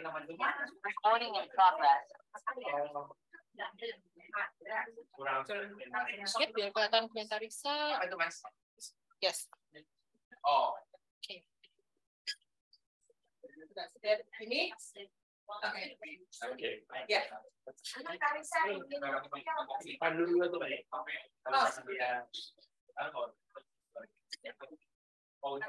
Recording in progress. Biar kelihatan komentar Risa. Apa? Yes. Oh. Ini Oke. ya. Pandu tuh. Oh.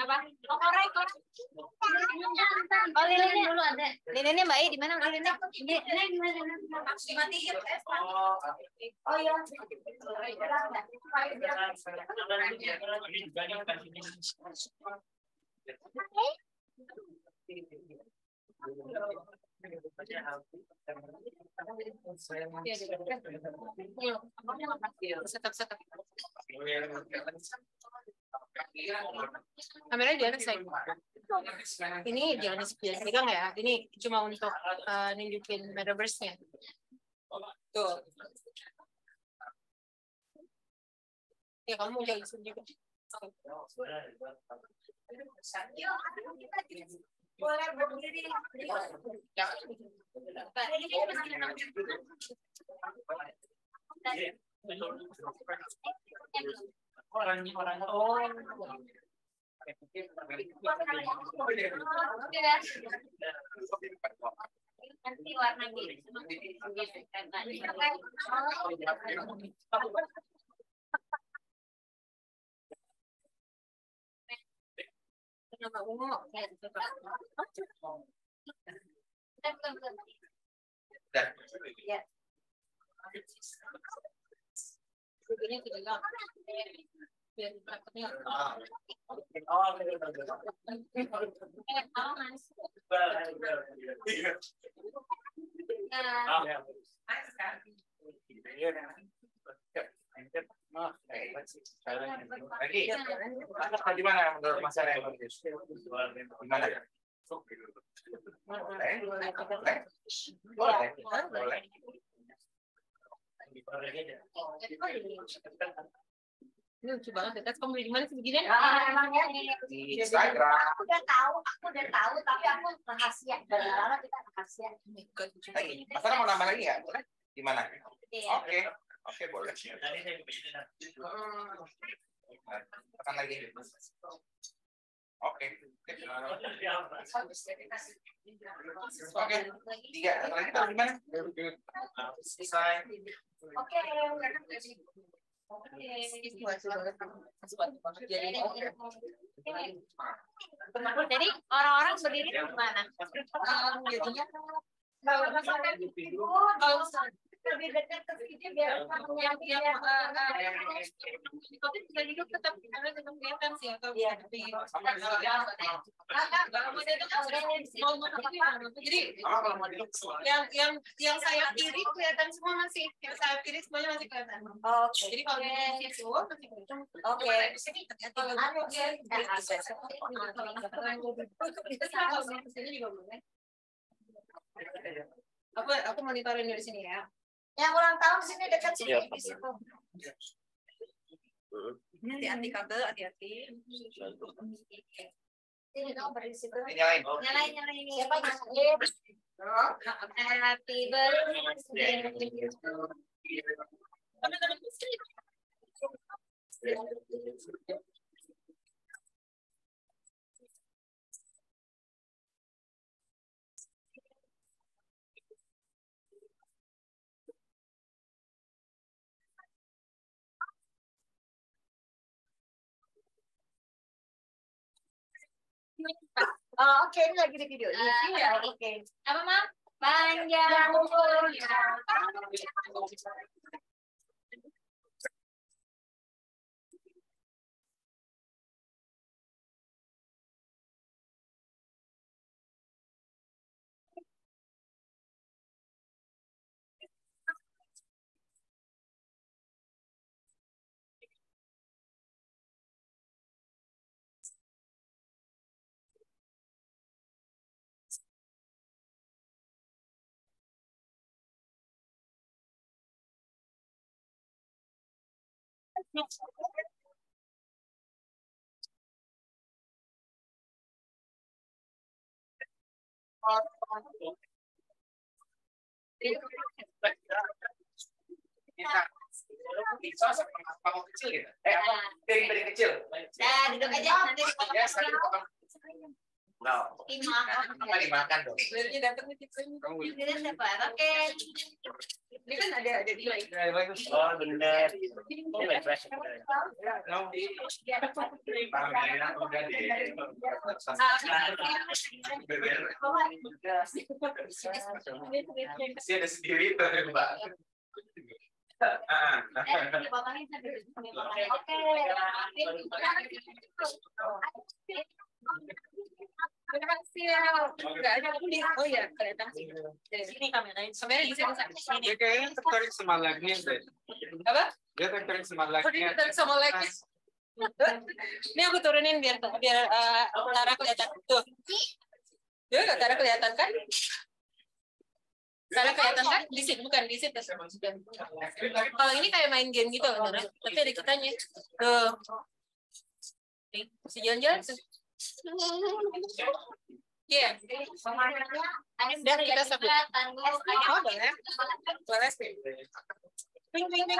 Apa? Oh, lilinnya dulu ada. Lilinnya Mbak di mana lilinnya? Oh. Kameranya di atas. Ini jangan jangan pegang ya. Ini cuma untuk uh, nunjukin metaverse-nya. Tuh. Ya kamu jangan sini juga. Boleh berdiri. Orang-orang Oh. Nanti warna biru. Ya. Mana menurut Mas Arya? Di mana? Boleh, boleh, boleh, boleh. Ini lucu banget ya. Kamu beli di mana sih begini? Di Instagram. Aku udah tahu, aku udah tahu, tapi aku rahasia. Dari lama kita rahasia. Lagi, Mas mau nambah lagi nggak? Boleh? Di mana? Iya. Oke, oke boleh. Tekan lagi. Oke. Oke. Tiga. Lagi taruh di mana? Selesai. Oke. Jadi orang-orang berdiri di mana? Lebih dekat ke sini biar yang yang tapi tinggal duduk tetap ada tetap kelihatan sih atau Iya. jadi Oh, kalau mau duduk yang yang yang saya kiri kelihatan semua masih yang saya kiri semuanya masih kelihatan Oke. jadi kalau di situ masih kelihatan Oke. di sini Anu, ya. kalau aku aku monitorin dari sini ya Yang ulang tahun sini dekat sini Iya. di situ. hati-hati kabel hati-hati Sini dong berdiri situ. Nyalain. Nyalain nyalain siapa nyalain? Happy birthday. teman-teman Oh, oke ini lagi di video. Iya, oke. Apa, Mam? Panjang umurnya. Kita bisa sama kecil gitu. Eh apa? Piring-piring kecil. Nah, duduk aja nanti Ya, potong. Dimakan. apa dimakan dong? Sebenarnya dapetnya. Kamu Ini dapat. Oke. Ini kan ada ada di lain. Ya, bagus. Oh, benar. Ini refresh. Kamu di Parmesan udah di Sih ada sendiri tuh, Mbak. Ah, Eh. Oke. Kasih. Enggak ada di Oh ya, kelihatan sih. Dari sini kameranya. Sebenarnya di sini sini. Dia kayaknya tertarik sama lagnya deh. Apa? Dia tertarik sama Oh, dia tertarik sama. Ini aku turunin biar biar eh, Tara kelihatan. Tuh. Ya, Tara kelihatan kan? Tara kelihatan kan? Di sini bukan di situ. Kalau ini kayak main game gitu, tapi ada kitanya. Tuh. Masih jalan-jalan tuh. Iya. Ada kita sebut. tanggung Oh, boleh. Boleh sih. Ping, ping, ping.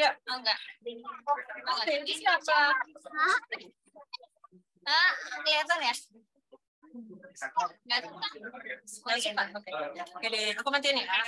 Ya, enggak. ini siapa? Ah, kelihatan ya? Enggak. Oke. Deh, aku matiin ya.